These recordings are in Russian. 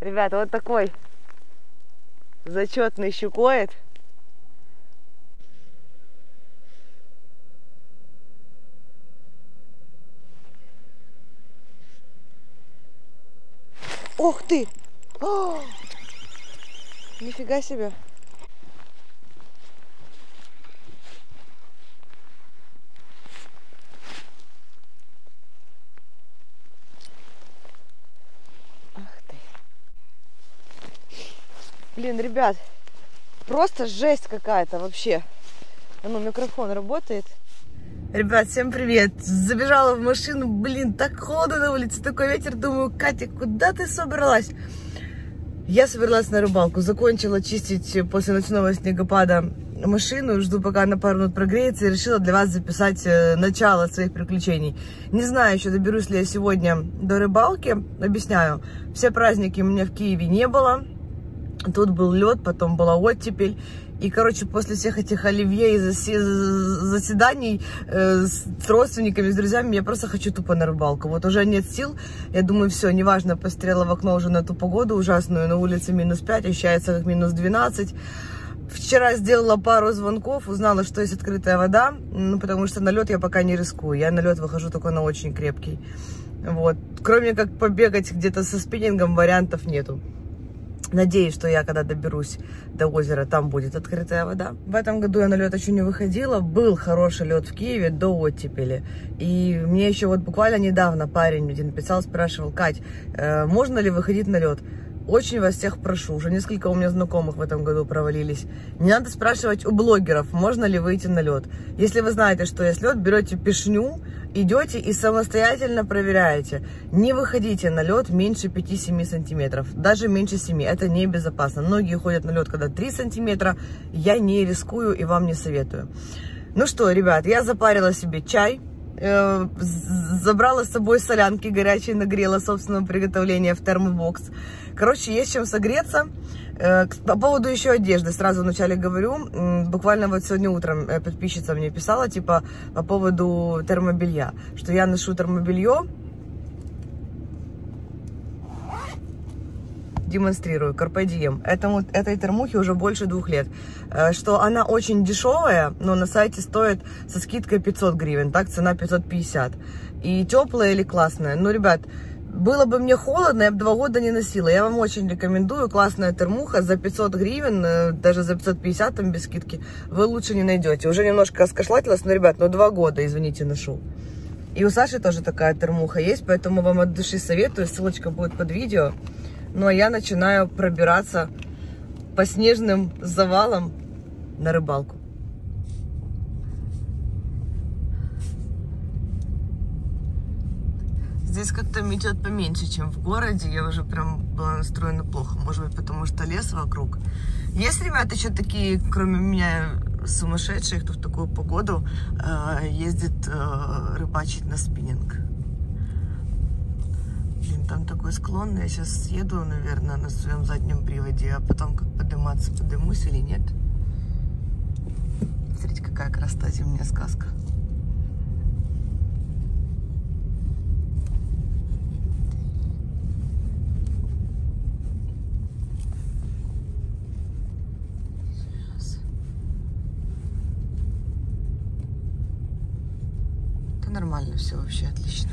Ребята, вот такой зачетный щукоид. Ох ты! О! Нифига себе! Блин, ребят, просто жесть какая-то вообще. А ну, микрофон работает. Ребят, всем привет! Забежала в машину, блин, так холодно на улице, такой ветер. Думаю, Катя, куда ты собралась? Я собралась на рыбалку, закончила чистить после ночного снегопада машину, жду пока она пару минут прогреется и решила для вас записать э, начало своих приключений. Не знаю еще, доберусь ли я сегодня до рыбалки, объясняю. Все праздники у меня в Киеве не было, тут был лед, потом была оттепель. И, короче, после всех этих оливье и заседаний э, с родственниками, с друзьями, я просто хочу тупо на рыбалку. Вот уже нет сил. Я думаю, все, неважно, посмотрела в окно уже на ту погоду ужасную. На улице минус 5, ощущается как минус 12. Вчера сделала пару звонков, узнала, что есть открытая вода, ну, потому что на лед я пока не рискую. Я на лед выхожу только на очень крепкий. Вот. Кроме как побегать где-то со спиннингом, вариантов нету. Надеюсь, что я, когда доберусь до озера, там будет открытая вода. В этом году я на лед еще не выходила. Был хороший лед в Киеве до оттепели. И мне еще вот буквально недавно парень один написал, спрашивал, Кать, э, можно ли выходить на лед? Очень вас всех прошу, уже несколько у меня знакомых в этом году провалились. Не надо спрашивать у блогеров, можно ли выйти на лед. Если вы знаете, что есть лед, берете пешню, идете и самостоятельно проверяете. Не выходите на лед меньше 5-7 сантиметров, даже меньше 7. Это небезопасно. Многие ходят на лед, когда 3 сантиметра. Я не рискую и вам не советую. Ну что, ребят, я запарила себе чай Э, забрала с собой солянки горячие, нагрела собственного приготовления в термобокс. Короче, есть чем согреться. Э, по поводу еще одежды, сразу вначале говорю, буквально вот сегодня утром э, подписчица мне писала, типа, по поводу термобелья, что я ношу термобелье, демонстрирую, Diem. Этому, этой термухе уже больше двух лет. Э, что она очень дешевая, но на сайте стоит со скидкой 500 гривен, так цена 550. И теплая или классная. Ну, ребят, было бы мне холодно, я бы два года не носила. Я вам очень рекомендую. Классная термуха за 500 гривен, э, даже за 550 там без скидки, вы лучше не найдете. Уже немножко скошлатилась, но, ребят, ну два года, извините, ношу. И у Саши тоже такая термуха есть, поэтому вам от души советую. Ссылочка будет под видео. Ну а я начинаю пробираться по снежным завалам на рыбалку. Здесь как-то метет поменьше, чем в городе. Я уже прям была настроена плохо. Может быть, потому что лес вокруг. Есть ребята еще такие, кроме меня, сумасшедшие, кто в такую погоду э, ездит э, рыбачить на спиннинг там такой склон, я сейчас съеду, наверное, на своем заднем приводе, а потом как подниматься, поднимусь или нет. Смотрите, какая красота, зимняя сказка. Это нормально все вообще, отлично.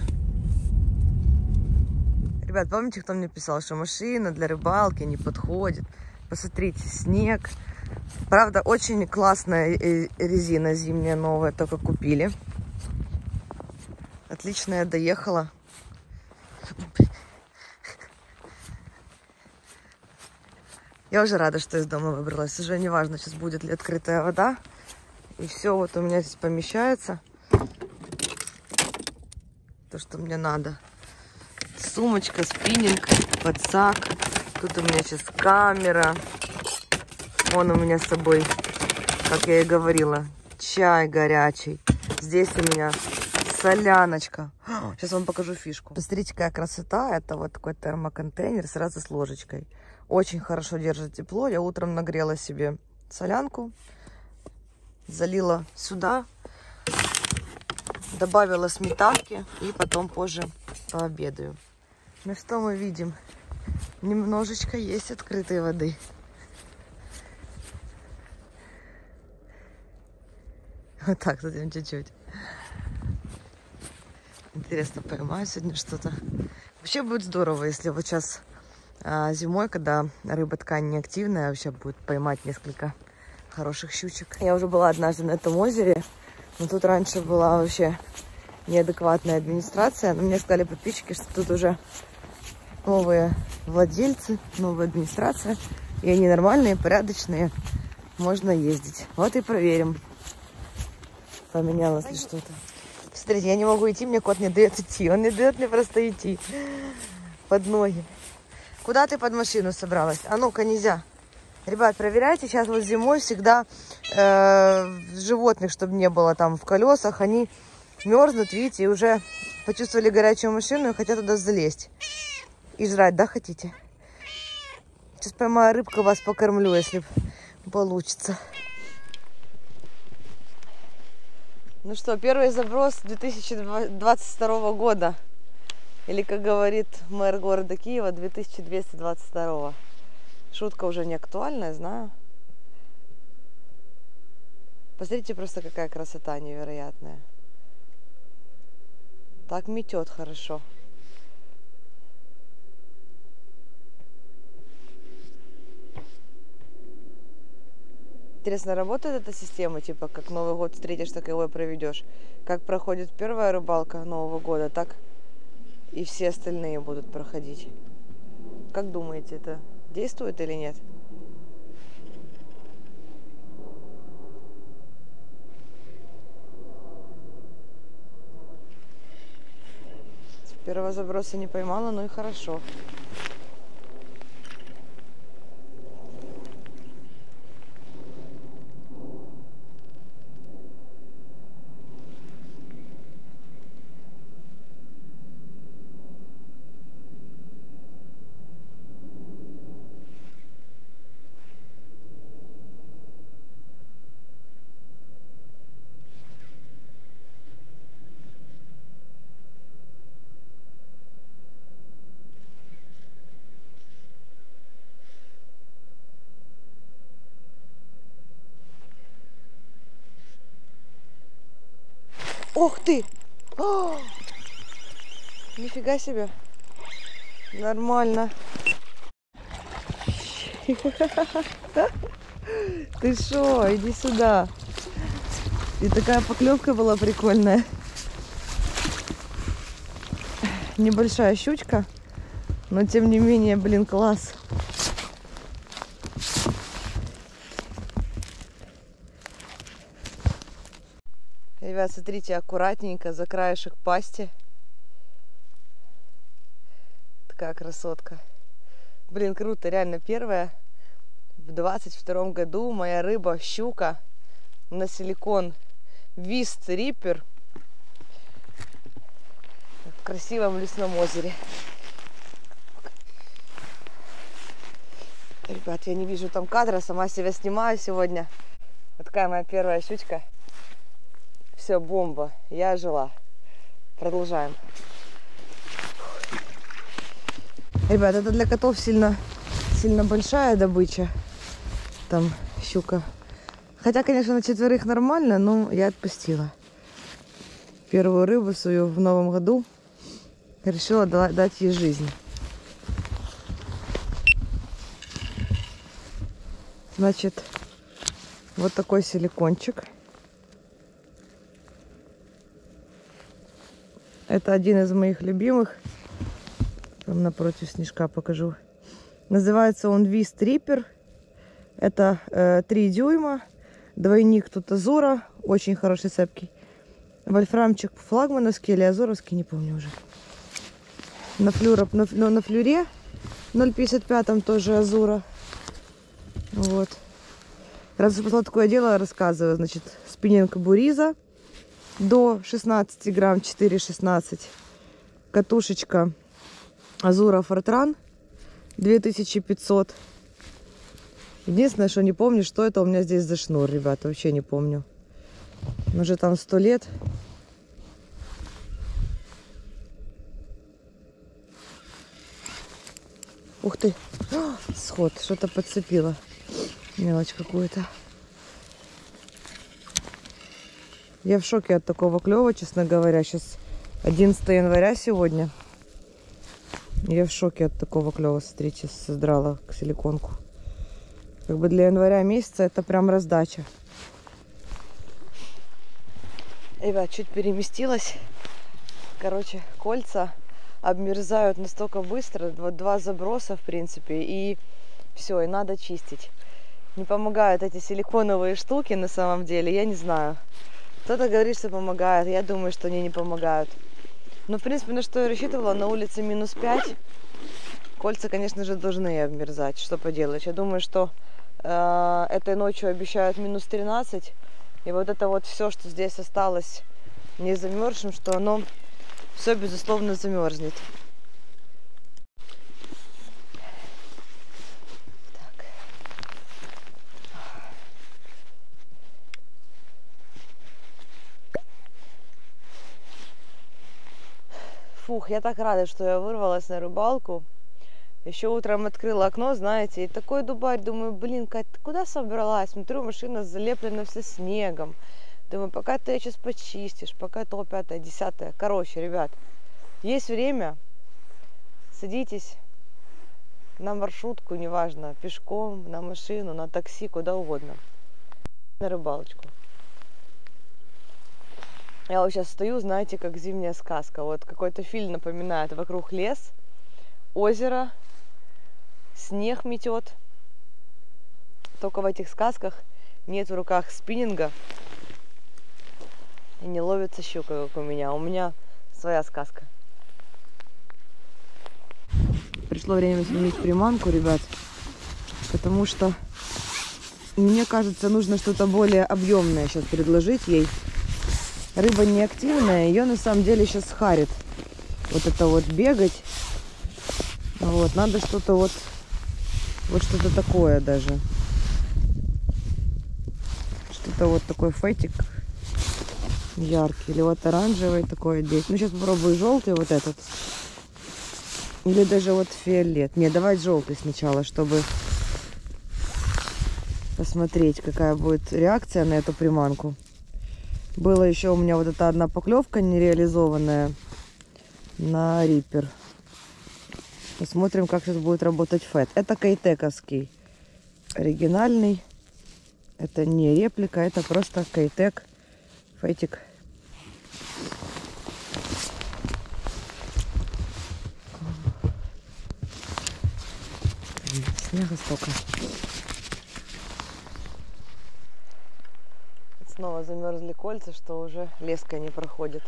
Ребят, помните, кто мне писал, что машина для рыбалки не подходит? Посмотрите, снег. Правда, очень классная э, резина зимняя новая, только купили. Отлично я доехала. Я уже рада, что из дома выбралась. Уже не важно, сейчас будет ли открытая вода. И все вот у меня здесь помещается. То, что мне надо сумочка, спиннинг, подсак. Тут у меня сейчас камера. Вон у меня с собой, как я и говорила, чай горячий. Здесь у меня соляночка. Сейчас вам покажу фишку. Посмотрите, какая красота. Это вот такой термоконтейнер сразу с ложечкой. Очень хорошо держит тепло. Я утром нагрела себе солянку. Залила сюда. Добавила сметанки. И потом позже пообедаю. Ну что мы видим? немножечко есть открытой воды. Вот так совсем чуть-чуть. Интересно, поймаю сегодня что-то. Вообще будет здорово, если вот сейчас а, зимой, когда рыба ткань не активная, вообще будет поймать несколько хороших щучек. Я уже была однажды на этом озере, но тут раньше была вообще неадекватная администрация. Но мне сказали подписчики, что тут уже новые владельцы, новая администрация. И они нормальные, порядочные. Можно ездить. Вот и проверим, поменялось ли что-то. Смотрите, я не могу идти, мне кот не дает идти. Он не дает мне просто идти под ноги. Куда ты под машину собралась? А ну-ка, нельзя. Ребят, проверяйте, сейчас вот зимой всегда э, животных, чтобы не было там в колесах, они мерзнут, видите, и уже почувствовали горячую машину и хотят туда залезть. И жрать, да, хотите? Сейчас прямо рыбка вас покормлю, если получится. Ну что, первый заброс 2022 года. Или, как говорит мэр города Киева, 2222. Шутка уже не актуальная, знаю. Посмотрите просто, какая красота невероятная. Так метет хорошо. Интересно, работает эта система, типа, как Новый год встретишь, так его и проведешь? Как проходит первая рыбалка Нового года, так и все остальные будут проходить. Как думаете, это действует или нет? С первого заброса не поймала, ну и хорошо. Ох ты! О! Нифига себе! Нормально. Ты шо? Иди сюда. И такая поклевка была прикольная. Небольшая щучка, но тем не менее, блин, класс. Ребят, смотрите, аккуратненько за краешек пасти. Такая красотка. Блин, круто, реально первая. В двадцать втором году моя рыба щука на силикон Вист Риппер в красивом лесном озере. Ребят, я не вижу там кадра, сама себя снимаю сегодня. Вот такая моя первая щучка. Все, бомба. Я жила. Продолжаем. Ребят, это для котов сильно, сильно большая добыча. Там щука. Хотя, конечно, на четверых нормально, но я отпустила. Первую рыбу свою в новом году решила дать ей жизнь. Значит, вот такой силикончик. Это один из моих любимых. Там напротив снежка покажу. Называется он V-Stripper. Это э, 3 дюйма. Двойник тут Азура. Очень хороший цепкий. Вольфрамчик флагмановский или азоровский, не помню уже. На, флюра, на, на, на флюре 0,55 тоже Азура. Вот. Раз уж такое дело, рассказываю. Значит, спиннинг Буриза до 16 грамм 4,16. Катушечка Азура Фортран 2500. Единственное, что не помню, что это у меня здесь за шнур, ребята. Вообще не помню. Уже там сто лет. Ух ты. А, сход. Что-то подцепило. Мелочь какую-то. Я в шоке от такого клева, честно говоря. Сейчас 11 января сегодня. Я в шоке от такого клева. Смотрите, содрала силиконку. Как бы для января месяца это прям раздача. Ребят, чуть переместилась. Короче, кольца обмерзают настолько быстро. Вот два заброса, в принципе, и все, и надо чистить. Не помогают эти силиконовые штуки на самом деле, я не знаю. Кто-то говорит, что помогают, я думаю, что они не помогают. Но, в принципе, на что я рассчитывала, на улице минус 5. Кольца, конечно же, должны обмерзать. Что поделать? Я думаю, что э, этой ночью обещают минус 13. И вот это вот все, что здесь осталось не замерзшим, что оно все, безусловно, замерзнет. Фух, я так рада, что я вырвалась на рыбалку. Еще утром открыла окно, знаете, и такой дубарь, думаю, блин, Кать, ты куда собралась? Смотрю, машина залеплена все снегом. Думаю, пока ты сейчас почистишь, пока то пятое, десятое. Короче, ребят, есть время, садитесь на маршрутку, неважно, пешком, на машину, на такси, куда угодно. На рыбалочку. Я вот сейчас стою, знаете, как зимняя сказка. Вот какой-то фильм напоминает. Вокруг лес, озеро, снег метет. Только в этих сказках нет в руках спиннинга и не ловится щука, как у меня. У меня своя сказка. Пришло время сменить приманку, ребят, потому что мне кажется, нужно что-то более объемное сейчас предложить ей. Рыба не активная, ее на самом деле сейчас харит. Вот это вот бегать. Вот, надо что-то вот вот что-то такое даже. Что-то вот такой фетик яркий. Или вот оранжевый такой одеть. Ну, сейчас попробую желтый вот этот. Или даже вот фиолет. Не, давай желтый сначала, чтобы посмотреть, какая будет реакция на эту приманку. Было еще у меня вот эта одна поклевка нереализованная на рипер. Посмотрим, как сейчас будет работать фэт. Это кайтековский. Оригинальный. Это не реплика, это просто кайтек. Фэтик. Снега столько. Снова замерзли кольца, что уже леска не проходит.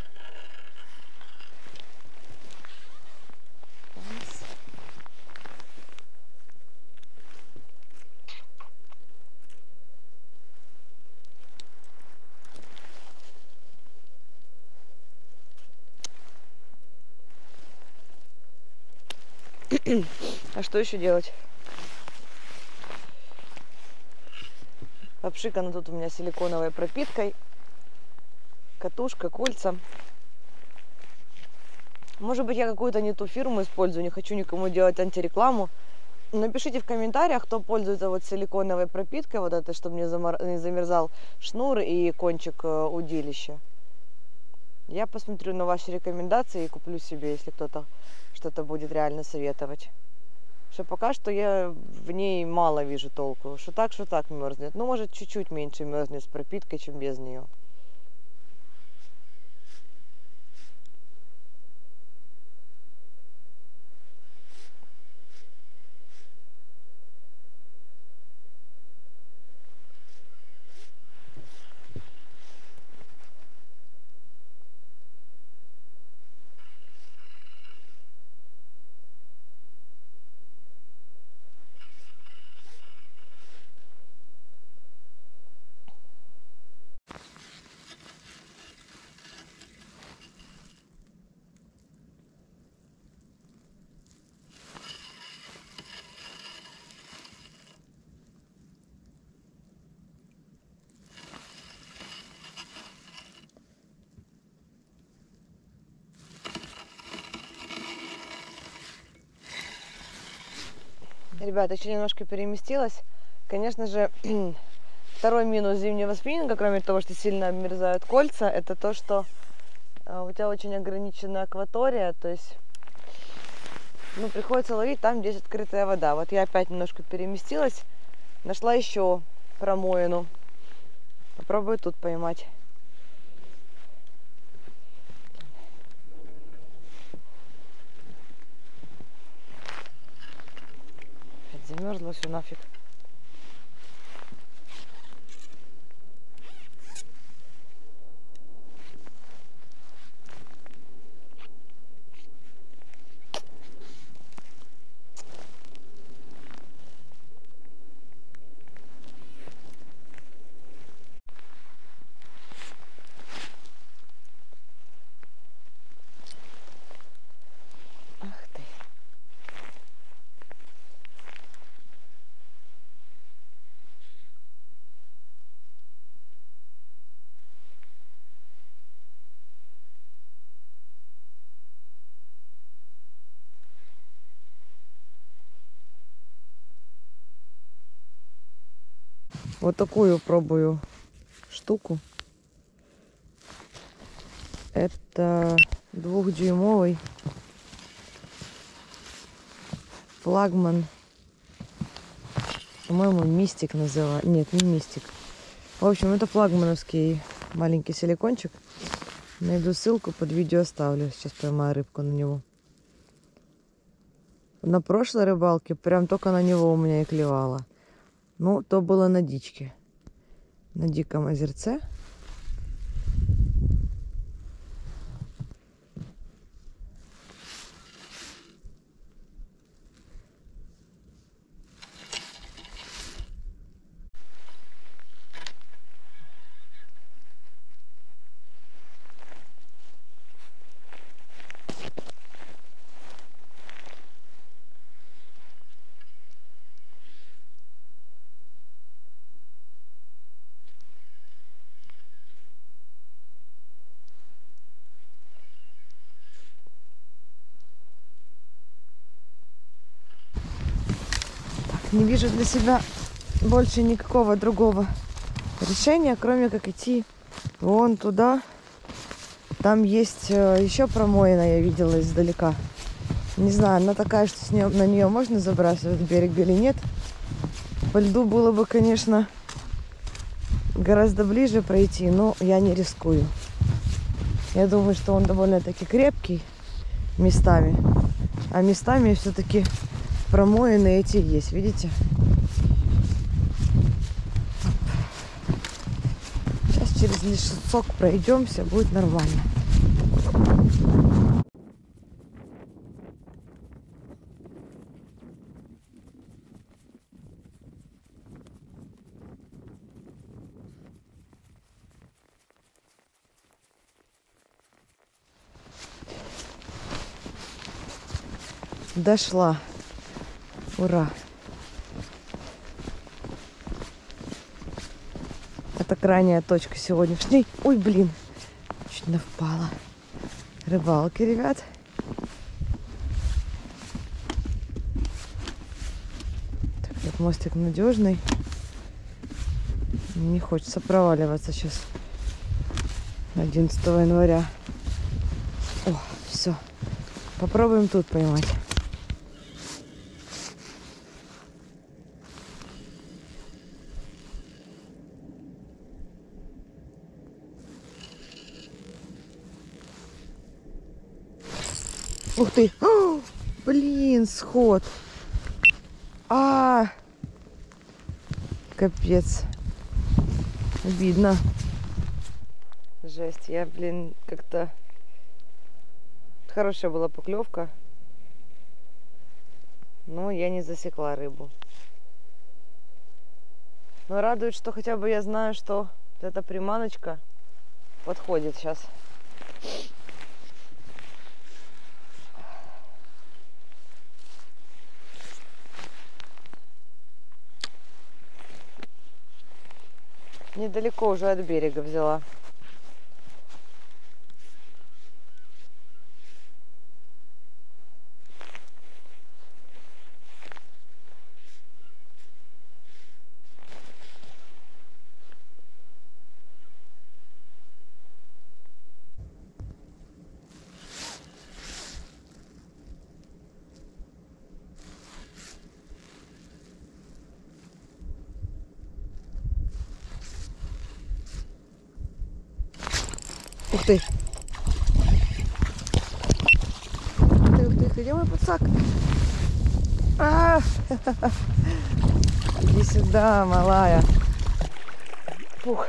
А что еще делать? Обшикана тут у меня силиконовой пропиткой. Катушка, кольца. Может быть, я какую-то не ту фирму использую, не хочу никому делать антирекламу. Напишите в комментариях, кто пользуется вот силиконовой пропиткой, вот этой, чтобы не, замор... не замерзал шнур и кончик э, удилища. Я посмотрю на ваши рекомендации и куплю себе, если кто-то что-то будет реально советовать. Что пока что я в ней мало вижу толку. Что так, что так мерзнет. Ну, может, чуть-чуть меньше мерзнет с пропиткой, чем без нее. Ребята, еще немножко переместилась. Конечно же, второй минус зимнего спиннинга, кроме того, что сильно обмерзают кольца, это то, что э, у тебя очень ограниченная акватория, то есть ну, приходится ловить там, где есть открытая вода. Вот я опять немножко переместилась, нашла еще промоину. Попробую тут поймать. Замерзла все нафиг. Вот такую пробую штуку. Это двухдюймовый флагман. По-моему, мистик называют. Нет, не мистик. В общем, это флагмановский маленький силикончик. Найду ссылку под видео оставлю. Сейчас поймаю рыбку на него. На прошлой рыбалке прям только на него у меня и клевала. Ну, то было на дичке. На диком озерце. Вижу для себя больше никакого другого решения, кроме как идти вон туда. Там есть э, еще промоина, я видела издалека. Не знаю, она такая, что с нее, на нее можно забрасывать берег или нет. По льду было бы, конечно, гораздо ближе пройти, но я не рискую. Я думаю, что он довольно-таки крепкий местами. А местами все-таки промоины эти есть, видите? Сейчас через лесок пройдемся, будет нормально. Дошла. Ура! Это крайняя точка сегодняшней. Ой, блин, чуть не впала. Рыбалки, ребят. Так, этот мостик надежный. Не хочется проваливаться сейчас. 11 января. О, все. Попробуем тут поймать. Ух ты! О, блин, сход. А, -а, а, капец. Обидно. Жесть, я, блин, как-то... Хорошая была поклевка. Но я не засекла рыбу. Но радует, что хотя бы я знаю, что эта приманочка подходит сейчас. Недалеко уже от берега взяла. Ух ты. Ух ты, ух ты, где мой подсак? А, Иди сюда, малая. Фух.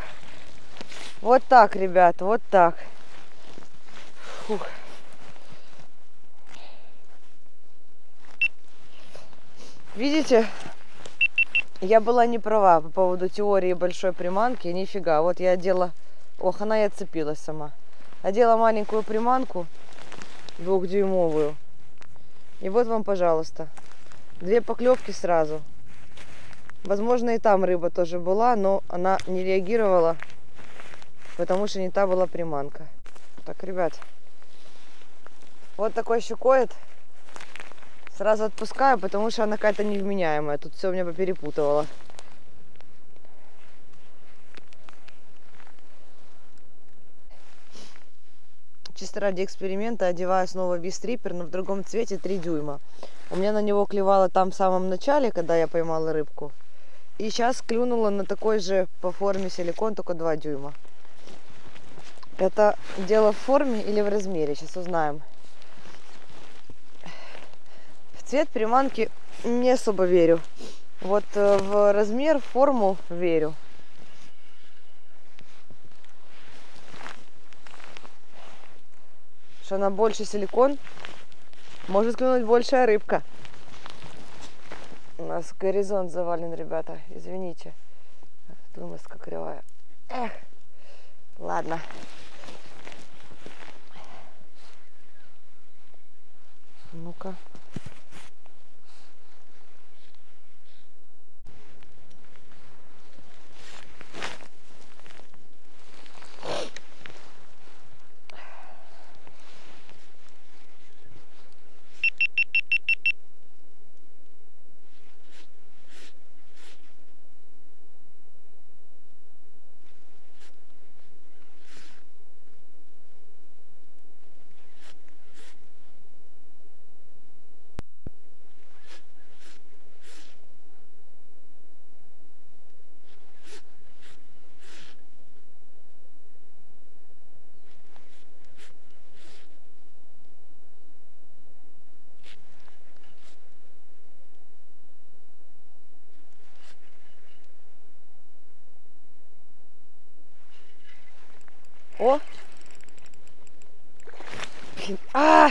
Вот так, ребят, вот так. Фух. Видите, я была не права по поводу теории большой приманки. Нифига. Вот я одела... Ох, она и отцепилась сама. Одела маленькую приманку двухдюймовую. И вот вам, пожалуйста, две поклевки сразу. Возможно, и там рыба тоже была, но она не реагировала, потому что не та была приманка. Так, ребят, вот такой щукоид. Сразу отпускаю, потому что она какая-то невменяемая. Тут все у меня поперепутывало. Чисто ради эксперимента одеваю снова вистрипер, но в другом цвете 3 дюйма. У меня на него клевало там в самом начале, когда я поймала рыбку. И сейчас клюнула на такой же по форме силикон, только 2 дюйма. Это дело в форме или в размере, сейчас узнаем. В цвет приманки не особо верю. Вот э, в размер, в форму верю. Что она больше силикон, может клюнуть большая рыбка. У нас горизонт завален, ребята. Извините. Вымазка кривая. Эх. Ладно. Ну-ка. О! Блин. А!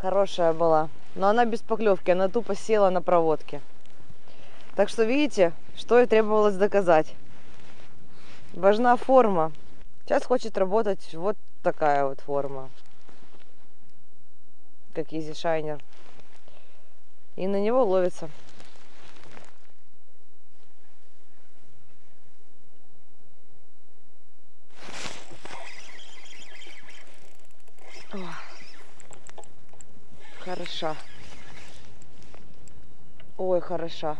Хорошая была. Но она без поклевки, она тупо села на проводке. Так что видите, что и требовалось доказать. Важна форма. Сейчас хочет работать вот такая вот форма. Как Easy Shiner. И на него ловится. Хороша. Ой, хороша.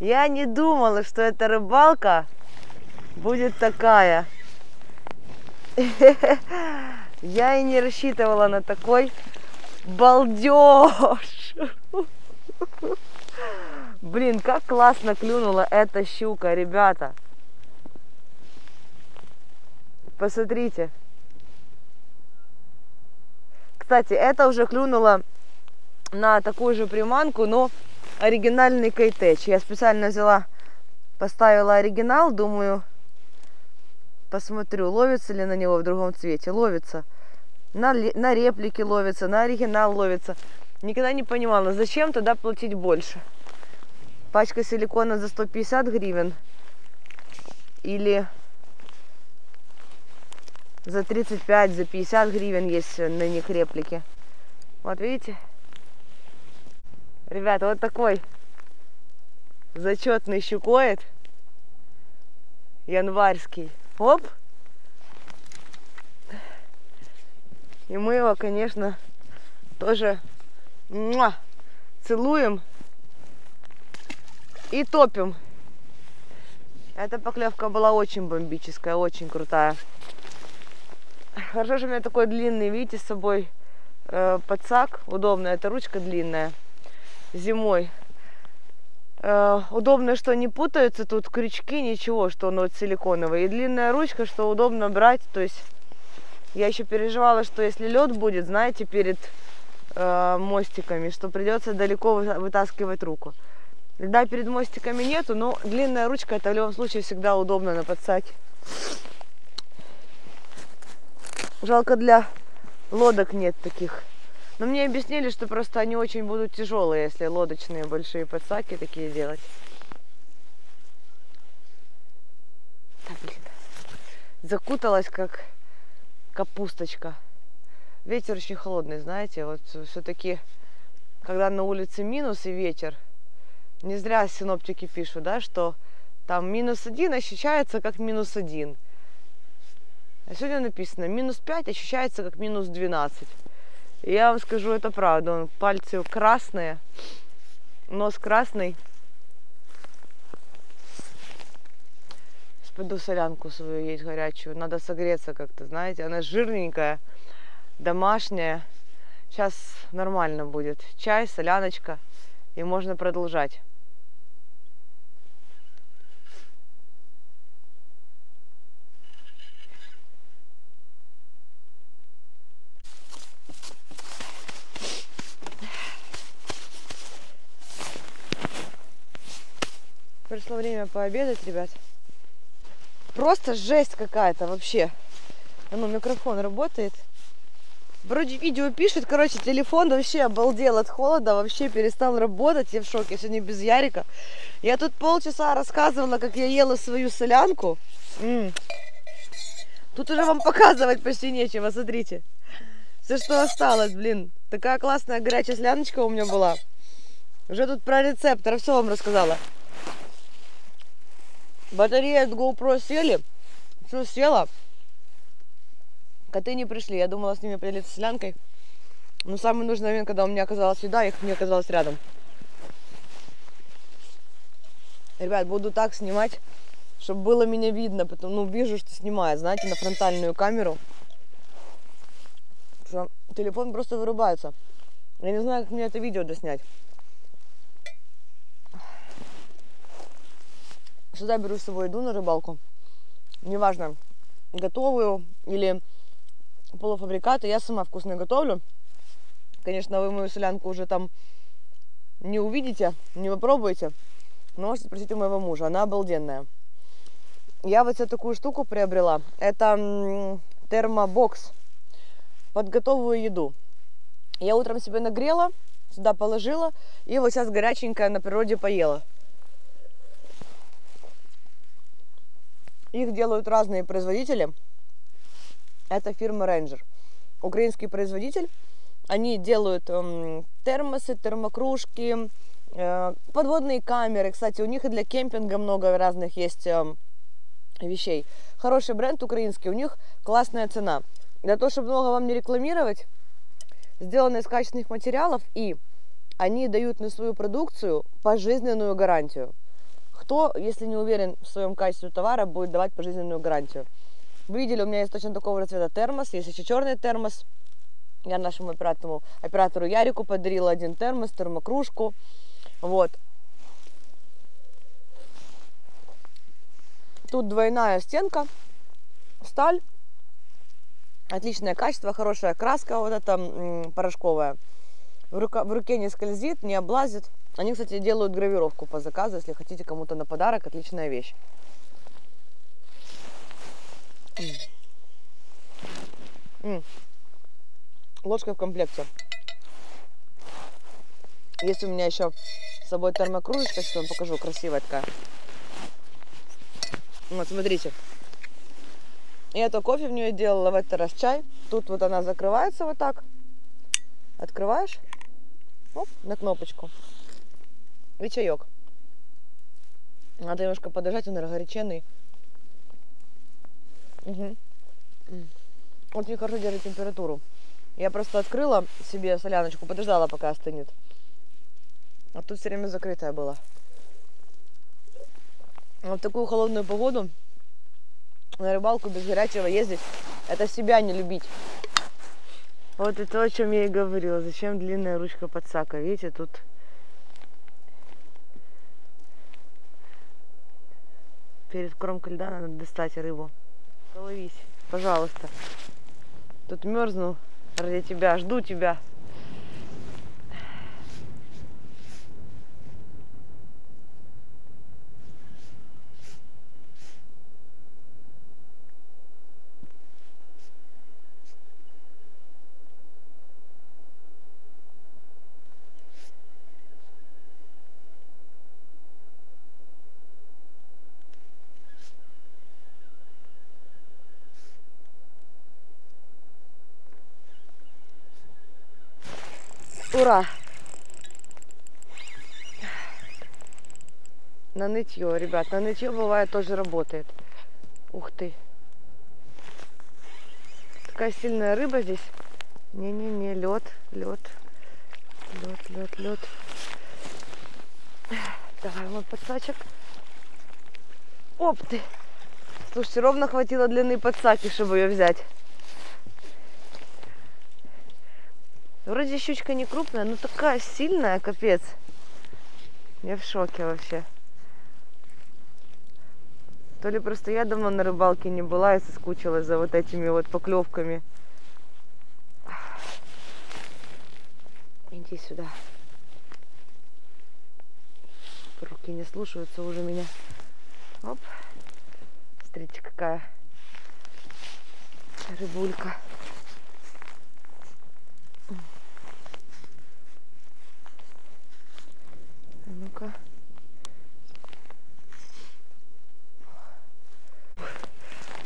Я не думала, что эта рыбалка будет такая. Я и не рассчитывала на такой балдеж. Блин, как классно клюнула эта щука, ребята. Посмотрите. Кстати, это уже клюнуло на такую же приманку, но оригинальный кейтеч. Я специально взяла, поставила оригинал, думаю, посмотрю, ловится ли на него в другом цвете. Ловится. На, на реплике ловится, на оригинал ловится. Никогда не понимала, зачем тогда платить больше пачка силикона за 150 гривен или за 35, за 50 гривен есть на них реплики. Вот видите? Ребята, вот такой зачетный щукоид январский. Оп! И мы его, конечно, тоже муа, целуем и топим. Эта поклевка была очень бомбическая, очень крутая. Хорошо, что у меня такой длинный, видите, с собой э, подсак. Удобно, эта ручка длинная. Зимой. Э, удобно, что не путаются тут крючки, ничего, что он вот силиконовый. И длинная ручка, что удобно брать. То есть я еще переживала, что если лед будет, знаете, перед э, мостиками, что придется далеко вытаскивать руку. Льда перед мостиками нету, но длинная ручка это в любом случае всегда удобно на подсаке. Жалко для лодок нет таких. Но мне объяснили, что просто они очень будут тяжелые, если лодочные большие подсаки такие делать. Да, блин. Закуталась, как капусточка. Ветер очень холодный, знаете, вот все-таки, когда на улице минус и ветер, не зря синоптики пишут, да, что там минус один ощущается как минус один. А сегодня написано минус 5 ощущается как минус 12. Я вам скажу, это правда. Пальцы красные, нос красный. Пойду солянку свою есть горячую. Надо согреться как-то, знаете. Она жирненькая, домашняя. Сейчас нормально будет. Чай, соляночка. И можно продолжать. Пришло время пообедать, ребят. Просто жесть какая-то вообще. А ну, микрофон работает. Вроде видео пишет, короче, телефон вообще обалдел от холода, вообще перестал работать, я в шоке, сегодня без Ярика. Я тут полчаса рассказывала, как я ела свою солянку. М -м. Тут уже вам показывать почти нечего, смотрите. Все, что осталось, блин. Такая классная горячая соляночка у меня была. Уже тут про рецептор все вам рассказала. Батарея от GoPro сели. Все села. Коты не пришли. Я думала с ними поделиться селянкой. Но самый нужный момент, когда у меня оказалась еда, их не оказалось рядом. Ребят, буду так снимать, чтобы было меня видно. Потом, ну, вижу, что снимаю, знаете, на фронтальную камеру. Что телефон просто вырубается. Я не знаю, как мне это видео доснять. Сюда беру с собой еду на рыбалку. Неважно, готовую или полуфабрикаты. Я сама вкусно готовлю. Конечно, вы мою солянку уже там не увидите, не попробуете. Но можете спросить у моего мужа. Она обалденная. Я вот себе такую штуку приобрела. Это термобокс под еду. Я утром себе нагрела, сюда положила, и вот сейчас горяченькая на природе поела. Их делают разные производители. Это фирма Ranger. Украинский производитель. Они делают эм, термосы, термокружки, э, подводные камеры. Кстати, у них и для кемпинга много разных есть э, вещей. Хороший бренд украинский, у них классная цена. Для того, чтобы много вам не рекламировать, сделано из качественных материалов, и они дают на свою продукцию пожизненную гарантию. Кто, если не уверен в своем качестве товара, будет давать пожизненную гарантию? Вы видели, у меня есть точно такого же цвета термос, есть еще черный термос. Я нашему оператору, оператору Ярику подарила один термос, термокружку. Вот. Тут двойная стенка, сталь, отличное качество, хорошая краска вот эта порошковая. В, рука, в руке не скользит, не облазит. Они, кстати, делают гравировку по заказу, если хотите кому-то на подарок, отличная вещь. М-м. Ложка в комплекте. Есть у меня еще с собой термокружечка, сейчас вам покажу, красивая такая. Вот, смотрите. Я то кофе в нее делала, в этот раз чай. Тут вот она закрывается вот так. Открываешь. Оп, на кнопочку и чаек. Надо немножко подождать, он горяченный. Угу. Очень хорошо держит температуру. Я просто открыла себе соляночку, подождала, пока остынет. А тут все время закрытая была. А в такую холодную погоду на рыбалку без горячего ездить, это себя не любить. Вот это то, о чем я и говорила. Зачем длинная ручка подсака? Видите, тут Перед кромкой льда надо достать рыбу. Ловись, пожалуйста. Тут мерзну ради тебя, жду тебя. Ура! На нытье, ребят, на нытье бывает тоже работает. Ух ты. Такая сильная рыба здесь. Не-не-не, лед, лед, лед, лед, лед. Давай мой подсачек. Оп ты! Слушайте, ровно хватило длины подсаки, чтобы ее взять. Вроде щучка не крупная, но такая сильная, капец. Я в шоке вообще. То ли просто я давно на рыбалке не была и соскучилась за вот этими вот поклевками. Иди сюда. Руки не слушаются уже меня. Оп. Смотрите, какая рыбулька. Ну-ка.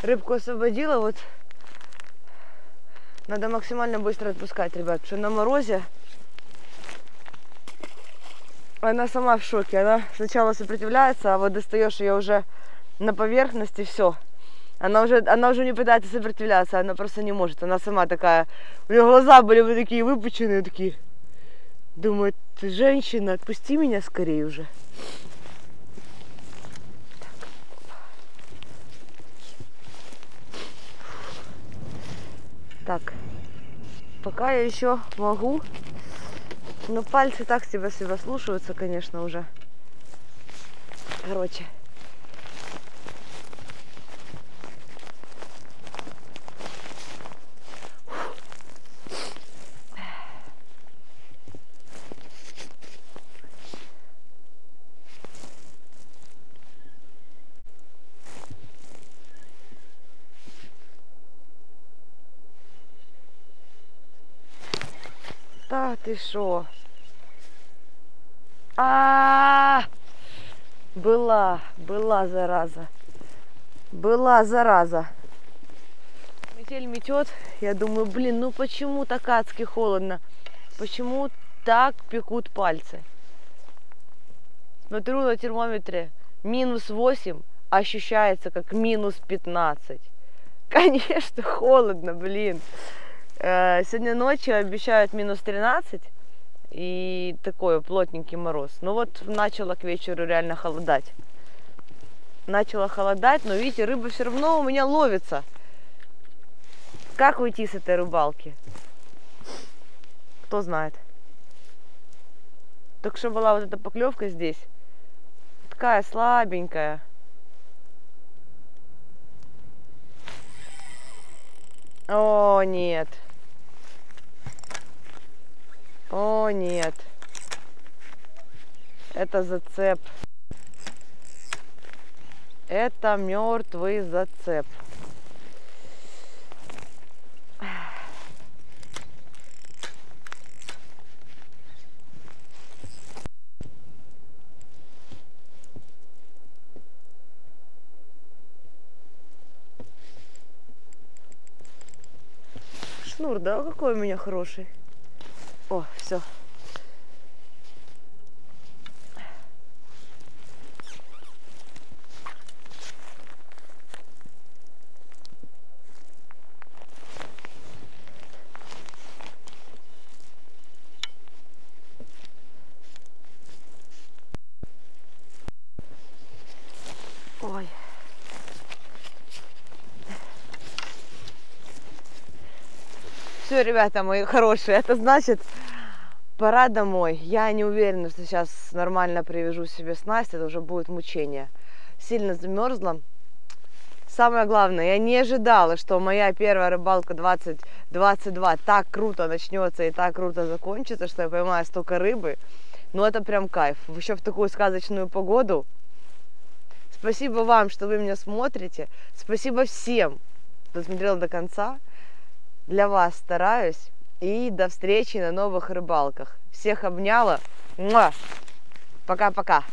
Рыбку освободила, вот надо максимально быстро отпускать, ребят, потому что на морозе она сама в шоке. Она сначала сопротивляется, а вот достаешь ее уже на поверхности, все. Она уже, она уже не пытается сопротивляться, она просто не может. Она сама такая, у нее глаза были вот такие выпученные, такие. Думает, женщина, отпусти меня скорее уже. Так, пока я еще могу, но пальцы так себя себя слушаются, конечно, уже. Короче, Та ти що? А, была, была зараза. Была зараза. Метель метет. Я думаю, блин, ну почему так адски холодно? Почему так пекут пальцы? Смотрю на термометре. Минус 8 ощущается как минус 15. Конечно, холодно, блин. Э, сегодня ночью обещают минус 13 и такой плотненький мороз. Ну вот начало к вечеру реально холодать. Начало холодать, но видите, рыба все равно у меня ловится. Как уйти с этой рыбалки? Кто знает. Только что была вот эта поклевка здесь. Такая слабенькая. О, нет. О, нет. Это зацеп. Это мертвый зацеп. Шнур, да, какой у меня хороший. О, все. Ой. Все, ребята мои хорошие, это значит, пора домой. Я не уверена, что сейчас нормально привяжу себе снасть, это уже будет мучение. сильно замерзла. Самое главное, я не ожидала, что моя первая рыбалка 2022 так круто начнется и так круто закончится, что я поймаю столько рыбы. Ну это прям кайф. Еще в такую сказочную погоду. Спасибо вам, что вы меня смотрите. Спасибо всем, кто смотрел до конца. Для вас стараюсь. И до встречи на новых рыбалках. Всех обняла. Пока-пока.